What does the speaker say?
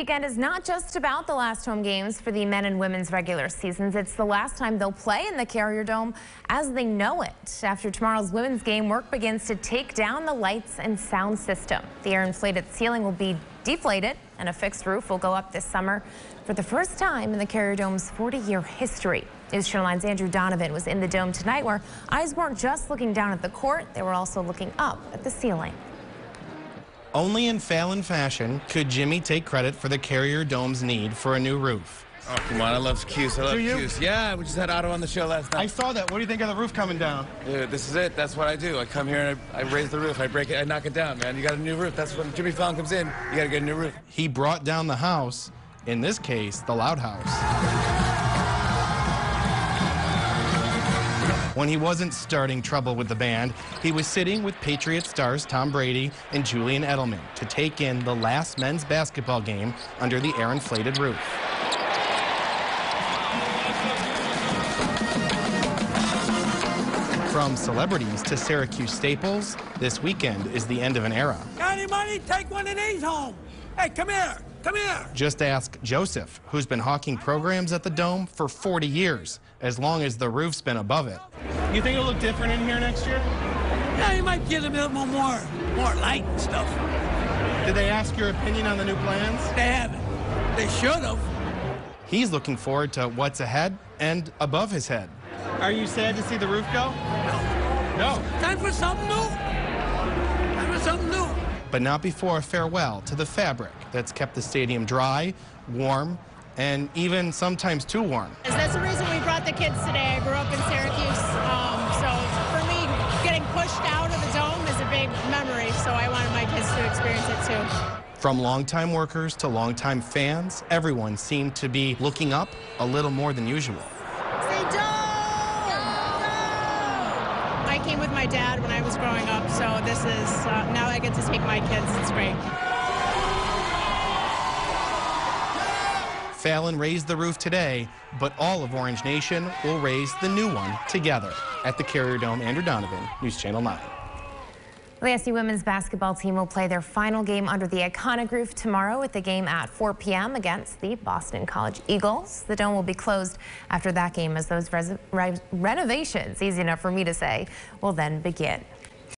weekend is not just about the last home games for the men and women's regular seasons. It's the last time they'll play in the Carrier Dome as they know it. After tomorrow's women's game, work begins to take down the lights and sound system. The air inflated ceiling will be deflated and a fixed roof will go up this summer for the first time in the Carrier Dome's 40-year history. News Channel 9's Andrew Donovan was in the dome tonight where eyes weren't just looking down at the court, they were also looking up at the ceiling. Only in Fallon fashion could Jimmy take credit for the Carrier Dome's need for a new roof. Oh, come on. I love Cuse. I love Do you? Cuse. Yeah, we just had Otto on the show last night. I saw that. What do you think of the roof coming down? Dude, this is it. That's what I do. I come here and I, I raise the roof. I break it. I knock it down, man. You got a new roof. That's when Jimmy Fallon comes in. You got to get a new roof. He brought down the house, in this case, the Loud House. When he wasn't starting trouble with the band, he was sitting with Patriot stars Tom Brady and Julian Edelman to take in the last men's basketball game under the air-inflated roof. From celebrities to Syracuse staples, this weekend is the end of an era. Got any money? Take one of these home. Hey, come here. Come here. Just ask Joseph, who's been hawking programs at the Dome for 40 years, as long as the roof's been above it. You think it'll look different in here next year? Yeah, you might get a bit more, more, more light and stuff. Did they ask your opinion on the new plans? They haven't. They should have. He's looking forward to what's ahead and above his head. Are you sad to see the roof go? No. Time for something new. Time for something new. But not before a farewell to the fabric that's kept the stadium dry, warm, and even sometimes too warm. That's the reason we brought the kids today. I grew up in Syracuse, pushed out of the dome is a big memory, so I wanted my kids to experience it too. From longtime workers to longtime fans, everyone seemed to be looking up a little more than usual. Say dome! I came with my dad when I was growing up, so this is, uh, now I get to take my kids. It's great. Fallon raised the roof today, but all of Orange Nation will raise the new one together at the Carrier Dome. Andrew Donovan, News Channel 9. The SU women's basketball team will play their final game under the iconic roof tomorrow with the game at 4 p.m. against the Boston College Eagles. The dome will be closed after that game as those re renovations, easy enough for me to say, will then begin.